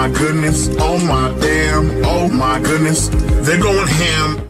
my goodness, oh my damn, oh my goodness. They're going ham.